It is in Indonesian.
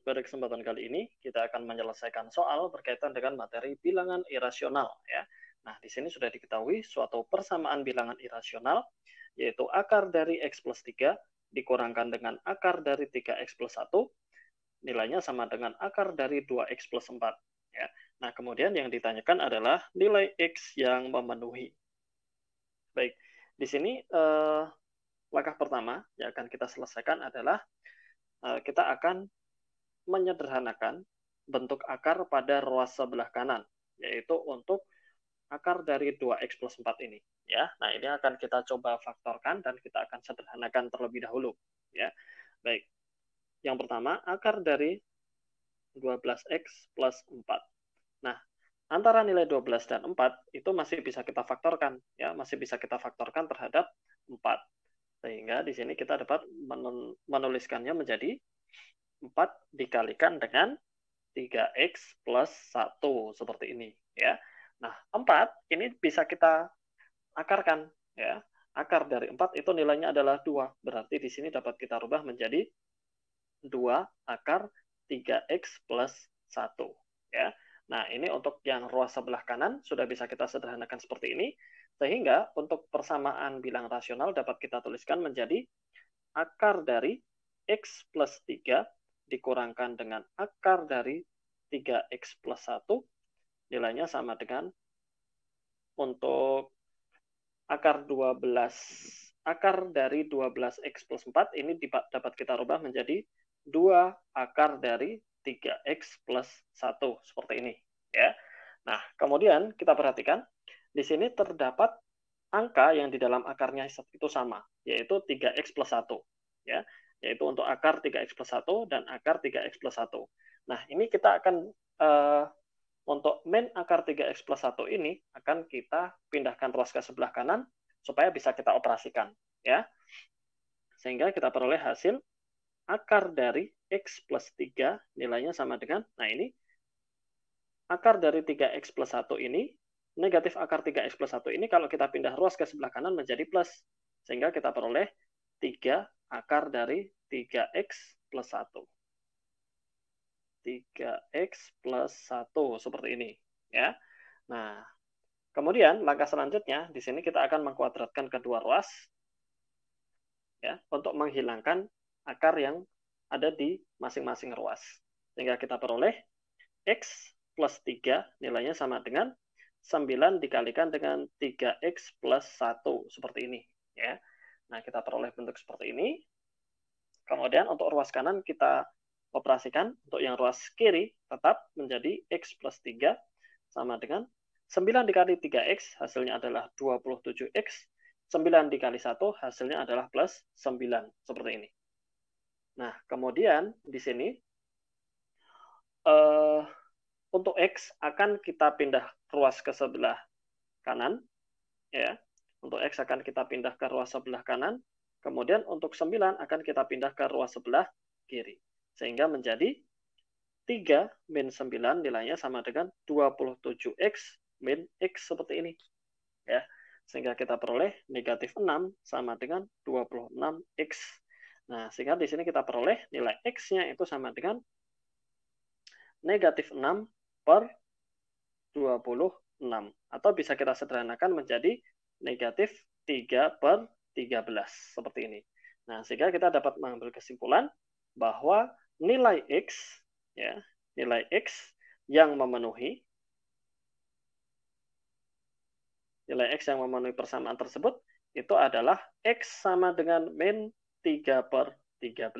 pada kesempatan kali ini kita akan menyelesaikan soal berkaitan dengan materi bilangan irasional ya. Nah, di sini sudah diketahui suatu persamaan bilangan irasional yaitu akar dari x plus 3 dikurangkan dengan akar dari 3x plus 1 nilainya sama dengan akar dari 2x plus 4 ya. Nah, kemudian yang ditanyakan adalah nilai x yang memenuhi. Baik, di sini eh, langkah pertama yang akan kita selesaikan adalah eh, kita akan menyederhanakan bentuk akar pada ruas sebelah kanan, yaitu untuk akar dari 2x plus 4 ini. ya. Nah, ini akan kita coba faktorkan dan kita akan sederhanakan terlebih dahulu. ya. Baik, yang pertama, akar dari 12x plus 4. Nah, antara nilai 12 dan 4 itu masih bisa kita faktorkan. ya Masih bisa kita faktorkan terhadap 4. Sehingga di sini kita dapat menuliskannya menjadi 4 dikalikan dengan 3x plus 1 seperti ini ya. Nah, 4 ini bisa kita akarkan ya. Akar dari 4 itu nilainya adalah 2. Berarti di sini dapat kita rubah menjadi 2 akar 3x plus 1 ya. Nah, ini untuk yang ruas sebelah kanan sudah bisa kita sederhanakan seperti ini. Sehingga untuk persamaan bilang rasional dapat kita tuliskan menjadi akar dari x plus 3 dikurangkan dengan akar dari 3x plus 1, nilainya sama dengan untuk akar 12 akar dari 12x plus 4 ini dapat kita rubah menjadi 2 akar dari 3x plus 1 seperti ini ya. Nah, kemudian kita perhatikan di sini terdapat angka yang di dalam akarnya itu sama, yaitu 3x plus 1 ya yaitu untuk akar 3x plus 1 dan akar 3x plus 1. Nah, ini kita akan, uh, untuk min akar 3x plus 1 ini, akan kita pindahkan ruas ke sebelah kanan, supaya bisa kita operasikan. ya. Sehingga kita peroleh hasil akar dari x plus 3, nilainya sama dengan, nah ini, akar dari 3x plus 1 ini, negatif akar 3x plus 1 ini, kalau kita pindah ruas ke sebelah kanan menjadi plus. Sehingga kita peroleh 3 akar dari 3x plus 1. 3x plus 1 seperti ini ya. Nah, kemudian langkah selanjutnya di sini kita akan mengkuadratkan kedua ruas ya untuk menghilangkan akar yang ada di masing-masing ruas. Sehingga kita peroleh x plus 3 nilainya sama dengan 9 dikalikan dengan 3x plus 1 seperti ini ya. Nah, kita peroleh bentuk seperti ini. Kemudian untuk ruas kanan kita operasikan. Untuk yang ruas kiri tetap menjadi X plus 3 sama dengan 9 dikali 3X hasilnya adalah 27X. 9 dikali 1 hasilnya adalah plus 9. Seperti ini. Nah, kemudian di sini uh, untuk X akan kita pindah ruas ke sebelah kanan. ya untuk X akan kita pindah ke ruas sebelah kanan. Kemudian untuk 9 akan kita pindah ke ruas sebelah kiri. Sehingga menjadi 3 min 9 nilainya sama dengan 27x min x seperti ini. ya Sehingga kita peroleh negatif 6 sama dengan 26x. Nah, sehingga di sini kita peroleh nilai x-nya itu sama dengan negatif 6 per 26. Atau bisa kita sederhanakan menjadi negatif 3 per 13 seperti ini. Nah, sehingga kita dapat mengambil kesimpulan bahwa nilai X ya, nilai X yang memenuhi nilai X yang memenuhi persamaan tersebut itu adalah X sama dengan min 3 per 13.